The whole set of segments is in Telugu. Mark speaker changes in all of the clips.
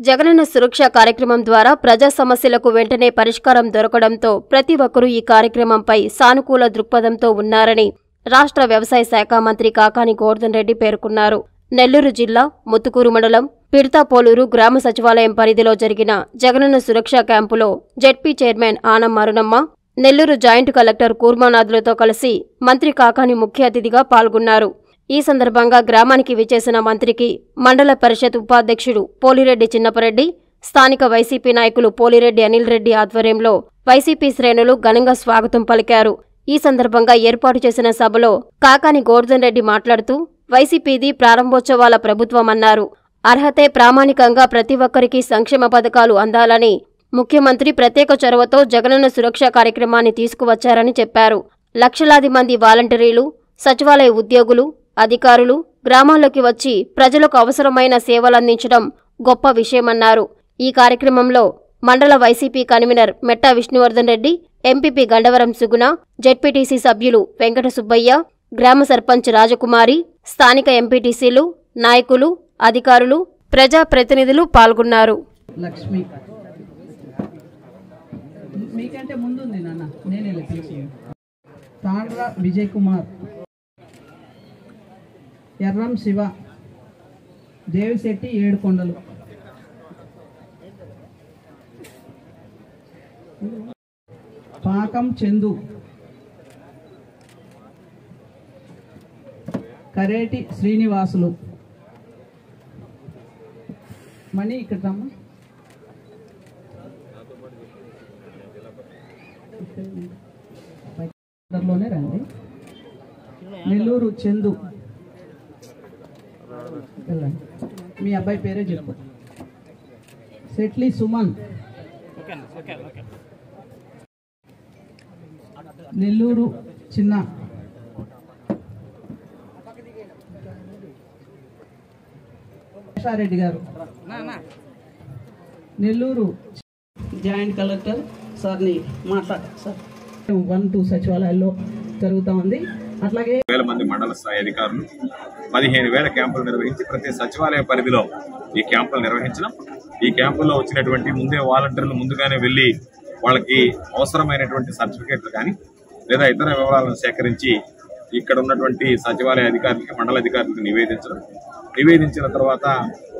Speaker 1: జగనన్న సురక్ష కార్యక్రమం ద్వారా ప్రజా సమస్యలకు వెంటనే పరిష్కారం దొరకడంతో ప్రతి ఒక్కరూ ఈ కార్యక్రమంపై సానుకూల దృక్పథంతో ఉన్నారని రాష్ట్ర వ్యవసాయ శాఖ మంత్రి కాకాని గోవర్ధన్ రెడ్డి పేర్కొన్నారు. నెల్లూరు జిల్లా ముత్తుకూరు మండలం పిడతాపోలూరు గ్రామ సచివాలయం పరిధిలో జరిగిన జగనన్న సురక్ష క్యాంపులో ZP chairman Anam Arunamma Nellore joint collector కూర్మానాథులతో కలిసి మంత్రి కాకాని ముఖ్య అతిథిగా పాల్గొన్నారు. ఈ సందర్భంగా గ్రామానికి విచ్చేసిన మంత్రికి మండల పరిషత్ ఉపాధ్యక్షుడు పోలిరెడ్డి చిన్నపరెడ్డి స్థానిక వైసీపీ నాయకులు పోలిరెడ్డి అనిల్ రెడ్డి ఆధ్వర్యంలో వైసీపీ శ్రేణులు ఘనంగా స్వాగతం పలికారు. ఈ సందర్భంగా ఏర్పాటు చేసిన సభలో కాకాని గోర్ధన్ రెడ్డి మాట్లాడుతూ వైసీపీది ప్రారంభోత్సవాల ప్రభుత్వమన్నారు. అర్హతే ప్రామాణికంగా ప్రతి ఒక్కరికి సంక్షేమ పథకాలు అందాలని ముఖ్యమంత్రి ప్రత్యేక చొరవతో జగనన్న సురక్ష కార్యక్రమాన్ని తీసుకువచ్చారని చెప్పారు. లక్షలాది మంది వాలంటీర్లు సచివాలయ ఉద్యోగులు అధికారులు గ్రామాల్లోకి వచ్చి ప్రజలకు అవసరమైన సేవలందించడం గొప్ప విషయమన్నారు. ఈ కార్యక్రమంలో మండల YCP convener Metta Vishnuvardhan Reddy MPP Gandavaram Suguna ZPTC సభ్యులు వెంకట సుబ్బయ్య గ్రామ సర్పంచ్ రాజకుమారి స్థానిక ఎంపీటీసీలు నాయకులు అధికారులు ప్రజాప్రతినిధులు పాల్గొన్నారు.
Speaker 2: లక్ష్మి. మీకంటే నాన్న నేనే తాండ్ర విజయ్ కుమార్. ఎర్రం శివ. దేవిశెట్టి ఏడుకొండలు పాకం చందు. కరేటి శ్రీనివాసులు. మణి ఇక్కడ రమ్మా లోనే రండి. నెల్లూరు చందు. వెళ్ళండి మీ అబ్బాయి పేరే చెప్పు. సెట్లీ సుమన్ నెల్లూరు చిన్న. రెడ్డి గారు. నెల్లూరు జాయింట్ కలెక్టర్ సార్ని మాట్లాడ సార్. వన్ టూ సచివాలయాల్లో జరుగుతూ ఉంది.
Speaker 3: వేల మంది మండల స్థాయి అధికారులు పదిహేను వేల క్యాంపులు నిర్వహించి ప్రతి సచివాలయ పరిధిలో ఈ క్యాంపులు నిర్వహించడం. ఈ క్యాంపుల్లో వచ్చినటువంటి ముందే వాలంటీర్లు ముందుగానే వెళ్ళి వాళ్ళకి అవసరమైనటువంటి సర్టిఫికేట్లు కానీ లేదా ఇతర వివరాలను సేకరించి ఇక్కడ ఉన్నటువంటి సచివాలయ అధికారులకి మండల అధికారులకు నివేదించడం. నివేదించిన తర్వాత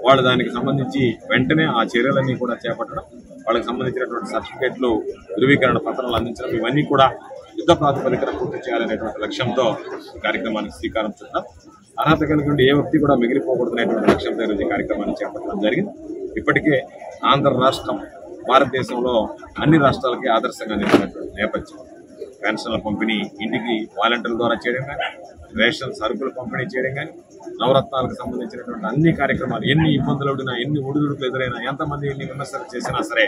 Speaker 3: వాళ్ళు దానికి సంబంధించి వెంటనే ఆ చర్యలన్నీ కూడా చేపట్టడం వాళ్ళకి సంబంధించినటువంటి సర్టిఫికేట్లు ధృవీకరణ పత్రాలు అందించడం ఇవన్నీ కూడా యుద్ధ ప్రాతిపదికన పూర్తి చేయాలనేటువంటి లక్ష్యంతో కార్యక్రమానికి శ్రీకారం చుట్టాం. అర్హత కలిగి ఉండి ఏ వ్యక్తి కూడా మిగిలిపోకూడదనేటువంటి లక్ష్యంతో ఈరోజు ఈ కార్యక్రమాన్ని చేపట్టడం జరిగింది. ఇప్పటికే ఆంధ్ర రాష్ట్రం భారతదేశంలో అన్ని రాష్ట్రాలకి ఆదర్శంగా నిలిచినటువంటి నేపథ్యం. పెన్షన్ల పంపిణీ ఇంటికి వాలంటీర్ల ద్వారా చేయడం కానీ రేషన్ సరుకులు పంపిణీ చేయడం కానీ నవరత్నాలకు సంబంధించినటువంటి అన్ని కార్యక్రమాలు ఎన్ని ఇబ్బందులు ఉడినా ఎన్ని ఒడిదుడుకులు ఎదురైనా ఎంతమంది ఎన్ని విమర్శలు చేసినా సరే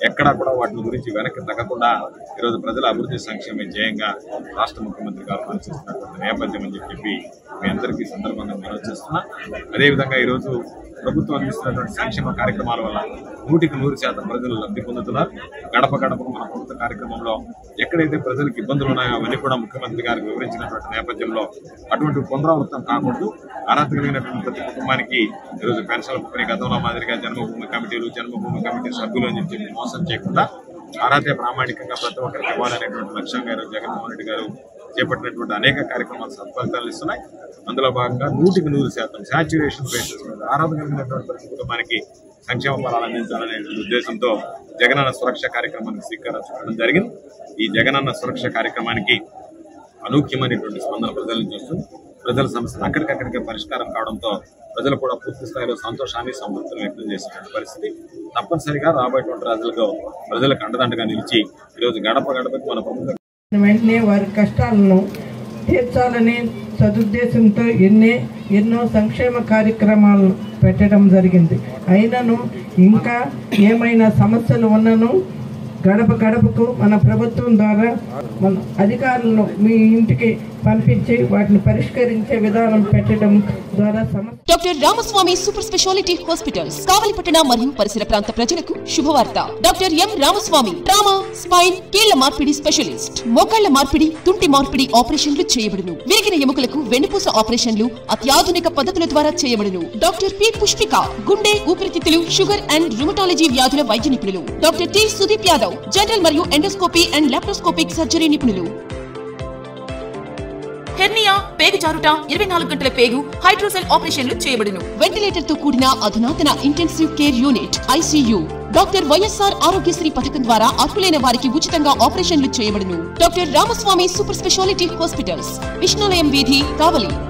Speaker 3: ఎక్కడా కూడా వాటి గురించి వెనక్కి తగ్గకుండా ఈరోజు ప్రజల అభివృద్ధి సంక్షేమ జయంగా రాష్ట్ర ముఖ్యమంత్రి గారు పనిచేస్తున్నటువంటి నేపథ్యం అని చెప్పి మీ అందరికీ సందర్భంగా మనం చేస్తున్నా. అదేవిధంగా ఈరోజు ప్రభుత్వం అందిస్తున్నటువంటి సంక్షేమ కార్యక్రమాల వల్ల నూటికి నూరు శాతం ప్రజలు లబ్ధి పొందుతున్నారు. గడప గడపకు మన ప్రభుత్వ కార్యక్రమంలో ఎక్కడైతే ప్రజలకు ఇబ్బందులు ఉన్నాయో అవన్నీ కూడా ముఖ్యమంత్రి గారికి వివరించినటువంటి నేపథ్యంలో అటువంటి పునరావృతం కాకూడదు. అర్హత కలిగినటువంటి ప్రతి కుటుంబానికి ఈరోజు పెన్షన్ల పంపిణీ గతంలో మాదిరిగా జన్మభూమి కమిటీలు జన్మభూమి కమిటీ సభ్యులు అని చెప్పి మోసం చేయకుండా అర్హత ప్రామాణికంగా ప్రతి ఒక్కరికి ఇవ్వాలనేటువంటి లక్ష్యంగా ఈరోజు జగన్మోహన్ రెడ్డి గారు చేపట్టినటువంటి అనేక కార్యక్రమాలు సత్ఫలితాలు ఇస్తున్నాయి. అందులో భాగంగా నూటికి నూరు శాతం శాచ్యురేషన్ బేసిస్ మీద అర్హత కలిగినటువంటి కుటుంబానికి సంక్షేమ ఫలాలు అందించాలనే ఉద్దేశంతో జగనన్న సురక్ష కార్యక్రమానికి శ్రీకారం చుట్టడం జరిగింది. ఈ జగనన్న సురక్ష కార్యక్రమానికి అనూఖ్యమైనటువంటి స్పందన ప్రజల నుంచి వస్తుంది. ప్రజల సమస్యలు అక్కడికక్కడికే పరిష్కారం కావడంతో ప్రజలు కూడా పూర్తి స్థాయిలో సంతోషాన్ని సంతృప్తిని వ్యక్తం చేసినటువంటి పరిస్థితి. తప్పనిసరిగా రాబోయేటువంటి రోజుల్లో ప్రజలకు అండదండగా నిలిచి ఈరోజు గడప గడపకి మన ప్రభుత్వం
Speaker 2: వెంటనే వారి కష్టాలను తీర్చాలనే సదుద్దేశంతో ఎన్నే ఎన్నో సంక్షేమ కార్యక్రమాలు పెట్టడం జరిగింది. అయినను ఇంకా ఏమైనా సమస్యలు ఉన్నను గడప గడపకు మన ప్రభుత్వం ద్వారా మన అధికారులను మీ ఇంటికి
Speaker 4: పంపించి వాటిని పరిష్కరించే విధానం పెట్టడం ద్వారా సమస్య
Speaker 5: doctor Ramaswamy super speciality hospitals కావలిపట్టణ మరియు పరిసర ప్రాంత ప్రజలకు శుభవార్త. Doctor M Ramaswamy trauma spine కీళ్ళ మార్పిడి స్పెషలిస్ట్ మోకాళ్ళ మార్పిడి తుంటి మార్పిడి ఆపరేషన్లు చేయబడును. విరిగిన ఎముకలకు వెన్నుపూస ఆపరేషన్లు అత్యాధునిక పద్ధతుల ద్వారా చేయబడును. Doctor P. పుష్పిక గుండె ఊపిరితిత్తులు షుగర్ అండ్ రుమటాలజీ వ్యాధుల వైద్య నిపుణులు. Doctor T. Sudeep Yadav general మరియు ఎండోస్కోపీ అండ్ లాప్రోస్కోపిక్ సర్జరీ నిపుణులు. హెర్నియా పేగు జారుట ఇరవై నాలుగు గంటల పేగు హైడ్రోసెల్ ఆపరేషన్లు చేయబడును. వెంటిలేటర్తో కూడిన అధునాతన intensive care unit ICU. Doctor YSR Aarogyasri పథకం ద్వారా అర్హులైన వారికి ఉచితంగా ఆపరేషన్లు చేయబడును. Doctor Ramaswamy super speciality hospitals Vishnulayam వీధి కావలి.